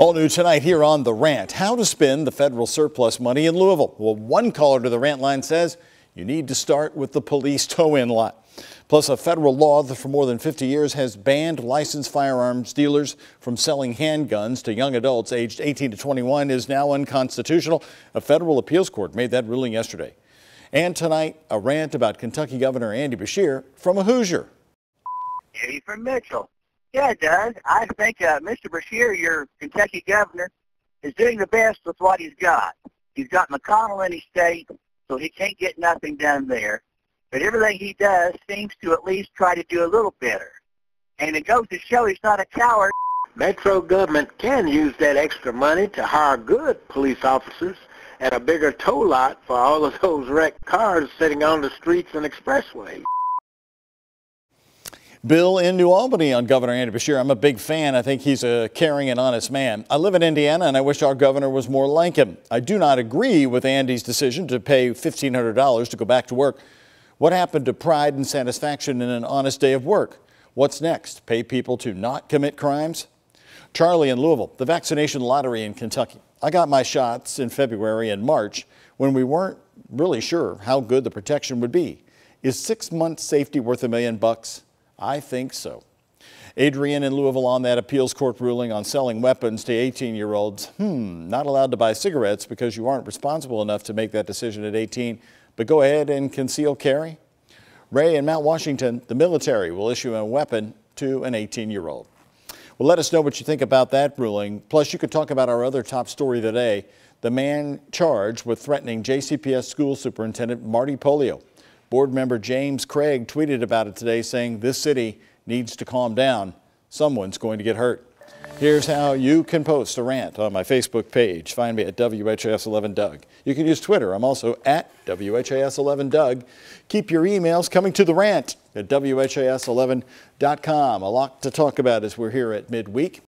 All new tonight here on The Rant. How to spend the federal surplus money in Louisville. Well, one caller to the rant line says you need to start with the police tow-in lot. Plus, a federal law that for more than 50 years has banned licensed firearms dealers from selling handguns to young adults aged 18 to 21 is now unconstitutional. A federal appeals court made that ruling yesterday. And tonight, a rant about Kentucky Governor Andy Beshear from a Hoosier. Eddie from Mitchell. Yeah, it does. I think uh, Mr. Beshear, your Kentucky governor, is doing the best with what he's got. He's got McConnell in his state, so he can't get nothing done there. But everything he does seems to at least try to do a little better. And it goes to show he's not a coward. Metro government can use that extra money to hire good police officers and a bigger tow lot for all of those wrecked cars sitting on the streets and expressways. Bill in New Albany on Governor Andy Beshear. I'm a big fan. I think he's a caring and honest man. I live in Indiana and I wish our governor was more like him. I do not agree with Andy's decision to pay $1,500 to go back to work. What happened to pride and satisfaction in an honest day of work? What's next? Pay people to not commit crimes? Charlie in Louisville, the vaccination lottery in Kentucky. I got my shots in February and March when we weren't really sure how good the protection would be. Is six months safety worth a million bucks? I think so. Adrian in Louisville on that appeals court ruling on selling weapons to 18-year-olds. Hmm, not allowed to buy cigarettes because you aren't responsible enough to make that decision at 18, but go ahead and conceal carry. Ray in Mount Washington, the military will issue a weapon to an 18-year-old. Well, let us know what you think about that ruling. Plus, you could talk about our other top story today, the man charged with threatening JCPS school superintendent Marty Pollio. Board member James Craig tweeted about it today saying this city needs to calm down. Someone's going to get hurt. Here's how you can post a rant on my Facebook page. Find me at WHAS11Doug. You can use Twitter. I'm also at WHAS11Doug. Keep your emails coming to the rant at WHAS11.com. A lot to talk about as we're here at midweek.